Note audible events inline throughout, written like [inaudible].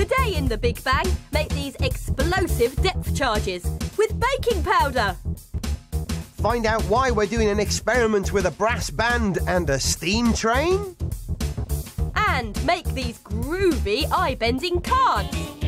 Today in the Big Bang, make these explosive depth charges with baking powder. Find out why we're doing an experiment with a brass band and a steam train. And make these groovy eye-bending cards.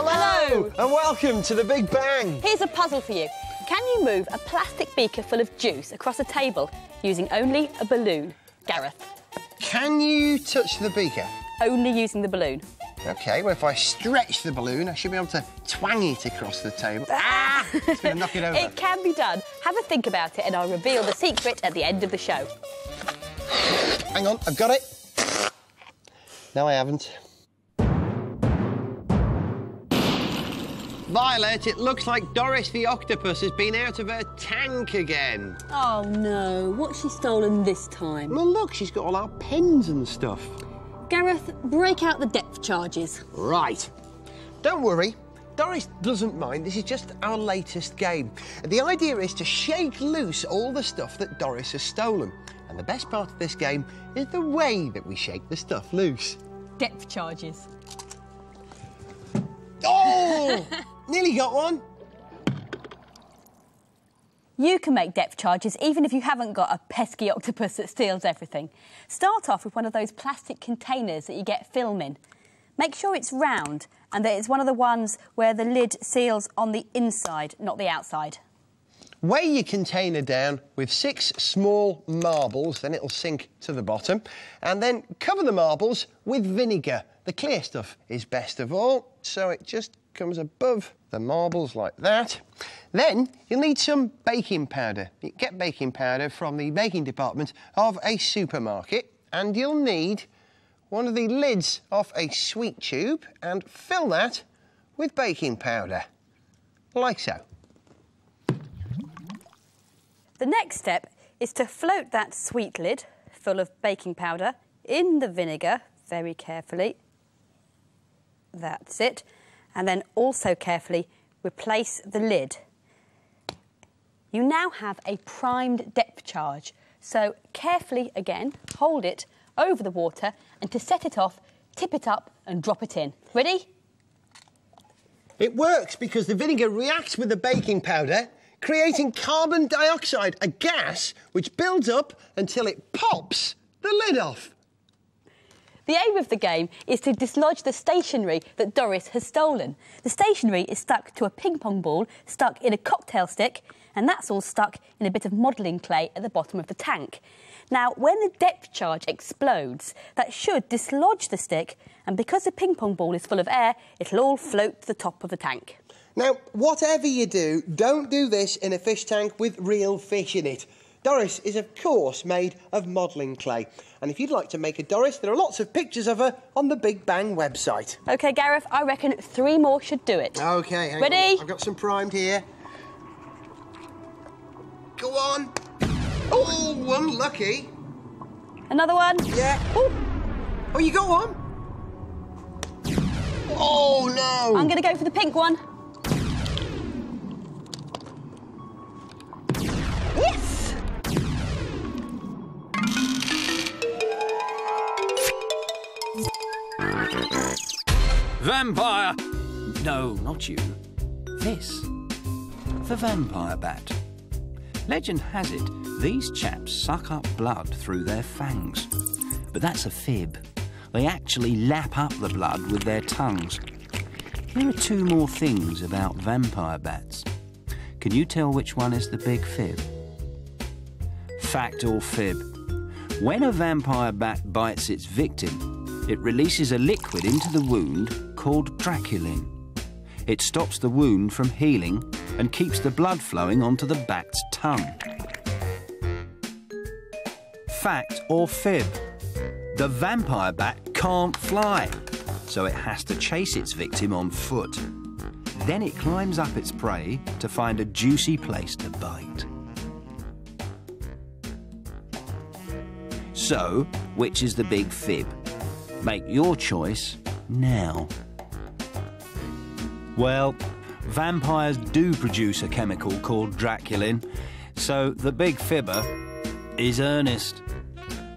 Hello, Hello. and welcome to the Big Bang. Here's a puzzle for you. Can you move a plastic beaker full of juice across a table using only a balloon? Gareth, Can you touch the beaker? only using the balloon. Okay, well, if I stretch the balloon, I should be able to twang it across the table. [laughs] Ah! It's going to knock it over. It can be done. Have a think about it and I'll reveal the secret at the end of the show. Hang on, I've got it. No, I haven't. Violet, it looks like Doris the octopus has been out of her tank again. Oh no, what's she stolen this time? Well, look, she's got all our pens and stuff. Gareth, break out the depth charges. Right. Don't worry. Doris doesn't mind. This is just our latest game. The idea is to shake loose all the stuff that Doris has stolen. And the best part of this game is the way that we shake the stuff loose. Depth charges. Oh! [laughs] Nearly got one. You can make depth charges even if you haven't got a pesky octopus that steals everything. Start off with one of those plastic containers that you get film in. Make sure it's round and that it's one of the ones where the lid seals on the inside, not the outside. Weigh your container down with six small marbles, then it'll sink to the bottom. And then cover the marbles with vinegar. The clear stuff is best of all, so it just comes above the marbles like that. Then you'll need some baking powder. You get baking powder from the baking department of a supermarket, and you'll need one of the lids off a sweet tube and fill that with baking powder, like so. The next step is to float that sweet lid full of baking powder in the vinegar very carefully. That's it. And then also carefully replace the lid. You now have a primed depth charge. So carefully again, hold it over the water and to set it off, tip it up and drop it in. Ready? It works because the vinegar reacts with the baking powder, creating carbon dioxide, a gas which builds up until it pops the lid off. The aim of the game is to dislodge the stationery that Doris has stolen. The stationery is stuck to a ping pong ball stuck in a cocktail stick, and that's all stuck in a bit of modelling clay at the bottom of the tank. Now, when the depth charge explodes, that should dislodge the stick, and because the ping pong ball is full of air, it'll all float to the top of the tank. Now, whatever you do, don't do this in a fish tank with real fish in it. Doris is, of course, made of modelling clay. And if you'd like to make a Doris, there are lots of pictures of her on the Big Bang website. OK, Gareth, I reckon three more should do it. OK, Ready? on. I've got some primed here. Go on. Oh, one lucky. Another one? Yeah. Ooh, Oh, you got one? Oh, no. I'm going to go for the pink one. Vampire! No, not you. This. The vampire bat. Legend has it, these chaps suck up blood through their fangs. But that's a fib. They actually lap up the blood with their tongues. Here are two more things about vampire bats. Can you tell which one is the big fib? Fact or fib? When a vampire bat bites its victim, it releases a liquid into the wound called draculin. It stops the wound from healing and keeps the blood flowing onto the bat's tongue. Fact or fib? The vampire bat can't fly, so it has to chase its victim on foot. Then it climbs up its prey to find a juicy place to bite. So, which is the big fib? Make your choice now. Well, vampires do produce a chemical called Draculin, so the big fibber is earnest.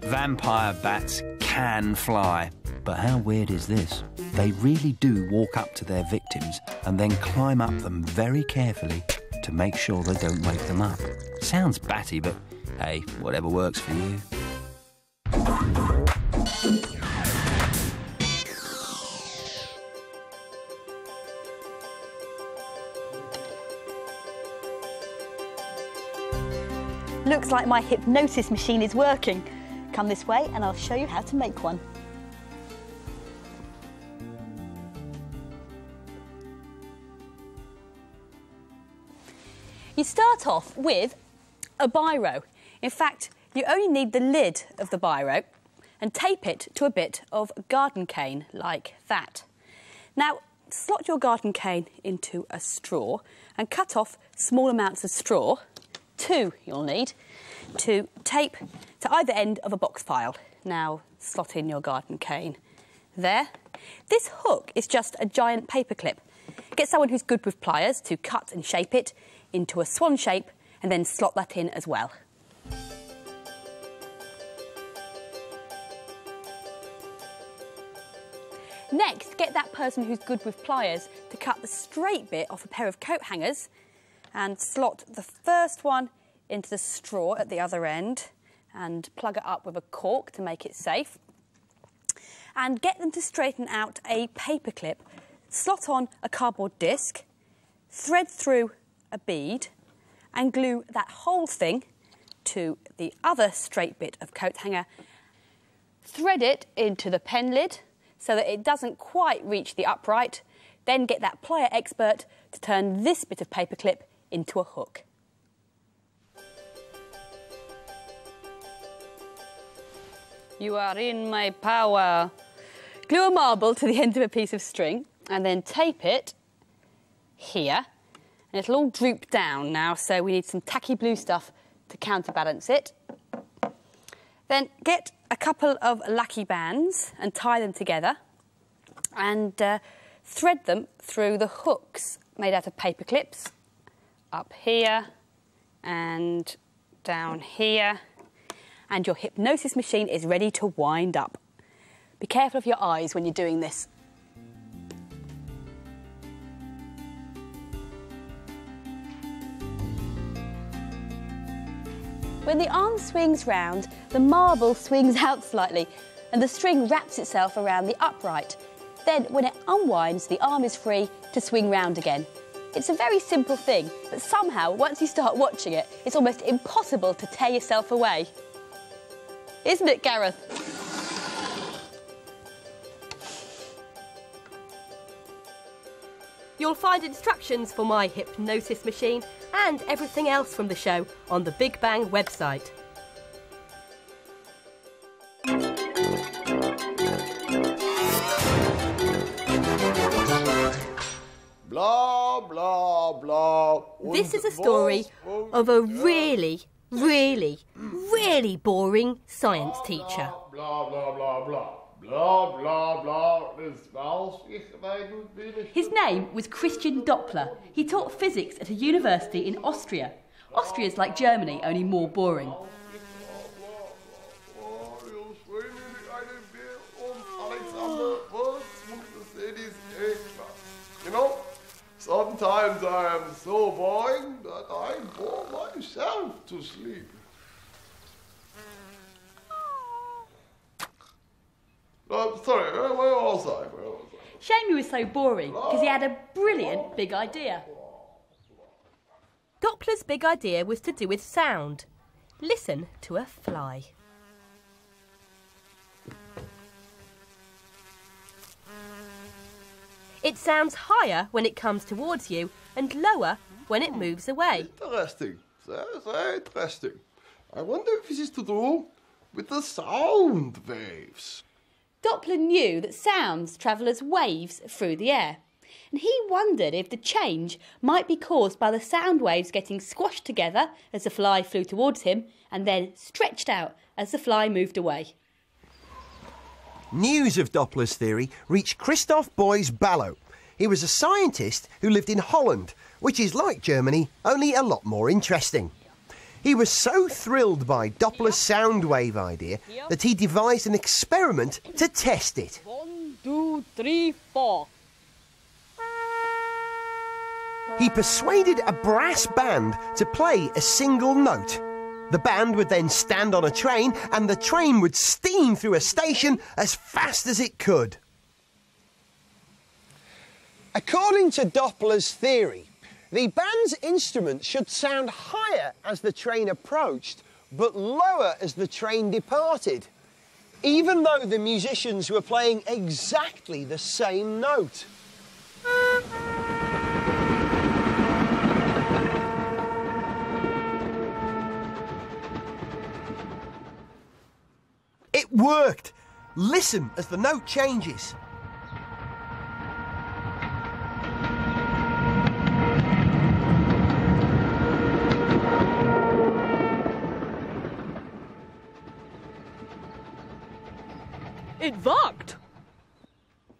Vampire bats can fly. But how weird is this? They really do walk up to their victims and then climb up them very carefully to make sure they don't wake them up. Sounds batty, but hey, whatever works for you. Looks like my hypnosis machine is working. Come this way and I'll show you how to make one. You start off with a biro. In fact, you only need the lid of the biro and tape it to a bit of garden cane like that. Now, slot your garden cane into a straw and cut off small amounts of straw, two you'll need, to tape to either end of a box file. Now, slot in your garden cane. There. This hook is just a giant paper clip. Get someone who's good with pliers to cut and shape it into a swan shape and then slot that in as well. Next, get that person who's good with pliers to cut the straight bit off a pair of coat hangers and slot the first one into the straw at the other end and plug it up with a cork to make it safe. And get them to straighten out a paper clip, slot on a cardboard disc, thread through a bead and glue that whole thing to the other straight bit of coat hanger. Thread it into the pen lid so that it doesn't quite reach the upright. Then get that plier expert to turn this bit of paperclip into a hook. You are in my power. Glue a marble to the end of a piece of string and then tape it here. And it'll all droop down now, so we need some tacky blue stuff to counterbalance it. Then get a couple of lucky bands and tie them together and uh, thread them through the hooks made out of paper clips up here and down here and your hypnosis machine is ready to wind up. Be careful of your eyes when you're doing this. When the arm swings round, the marble swings out slightly and the string wraps itself around the upright. Then, when it unwinds, the arm is free to swing round again. It's a very simple thing, but somehow, once you start watching it, it's almost impossible to tear yourself away. Isn't it, Gareth? You'll find instructions for my hypnosis machine and everything else from the show on the Big Bang website. This is a story of a really, really, really boring science teacher. Blah, blah, blah, blah. Blah, blah, blah. Das war's. Ich meine, bin ich- His name was Christian Doppler. He taught physics at a university in Austria. Austria's like Germany, only more boring. Oh, you swing in eine Bier und Alexander, was muss das denn ist echt was? You know, sometimes I am so boring that I bore myself to sleep. Oh, sorry, where, was I? Where was I? Shame he was so boring because he had a brilliant big idea. Doppler's big idea was to do with sound. Listen to a fly. It sounds higher when it comes towards you and lower when it hmm. moves away. Interesting. Very, very interesting. I wonder if this is to do with the sound waves. Doppler knew that sounds travel as waves through the air, and he wondered if the change might be caused by the sound waves getting squashed together as the fly flew towards him and then stretched out as as the fly moved away. News of Doppler's theory reached Christoph Buys Ballot. He was a scientist who lived in Holland, which is like Germany, only a lot more interesting. He was so thrilled by Doppler's sound wave idea that he devised an experiment to test it. One, two, three, four. He persuaded a brass band to play a single note. The band would then stand on a train and the train would steam through a station as fast as it could. According to Doppler's theory, the band's instruments should sound higher as the train approached, but lower as the train departed, even though the musicians were playing exactly the same note. It worked! Listen as the note changes. It worked.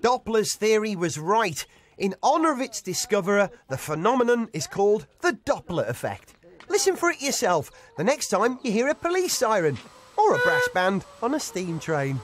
Doppler's theory was right. In honour of its discoverer, the phenomenon is called the Doppler effect. Listen for it yourself the next time you hear a police siren or a brass band on a steam train.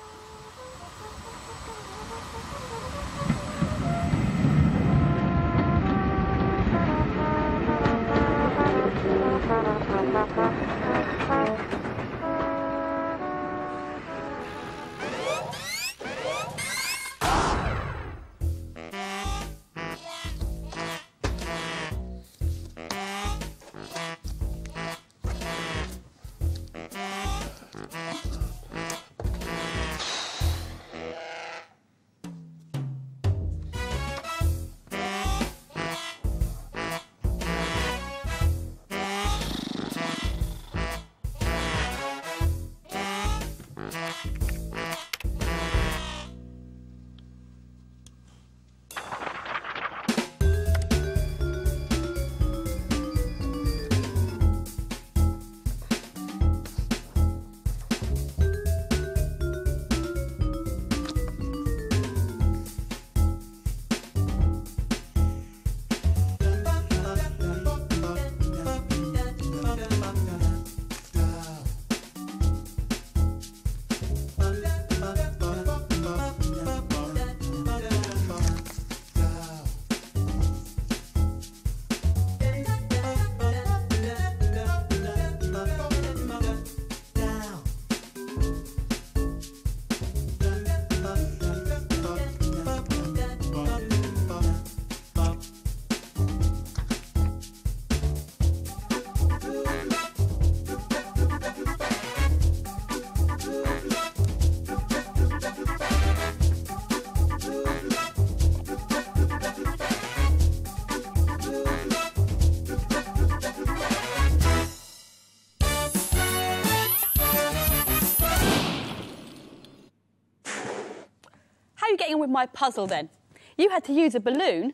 My puzzle then? You had to use a balloon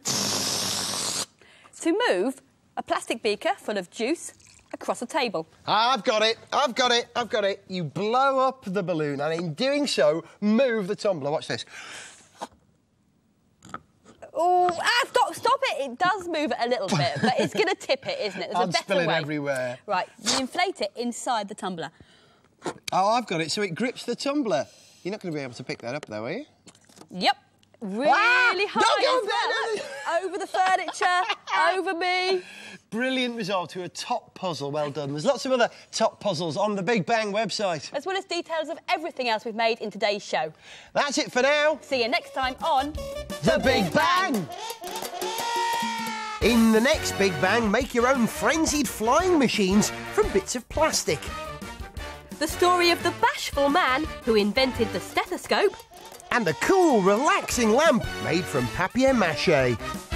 to move a plastic beaker full of juice across a table. I've got it, I've got it, I've got it. You blow up the balloon and in doing so, move the tumbler. Watch this. Oh, ah, stop, stop it. It does move it a little bit, [laughs] but it's going to tip it, isn't it? There's I'm a better spilling way. everywhere. Right, you inflate it inside the tumbler. Oh, I've got it. So it grips the tumbler. You're not going to be able to pick that up, though, are you? Yep. Really Ah! high Don't go there, Look, [laughs] Over the furniture, [laughs] over me. Brilliant resolve to a top puzzle. Well done. There's lots of other top puzzles on the Big Bang website. As well as details of everything else we've made in today's show. That's it for now. See you next time on The Big Bang! In the next Big Bang, make your own frenzied flying machines from bits of plastic. The story of the bashful man who invented the stethoscope And a cool, relaxing lamp made from papier-mâché.